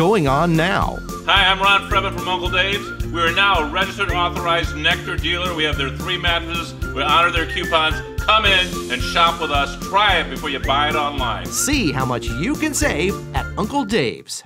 going on now. Hi, I'm Ron Fredman from Uncle Dave's. We are now a registered authorized Nectar dealer. We have their three mattresses. We honor their coupons. Come in and shop with us. Try it before you buy it online. See how much you can save at Uncle Dave's.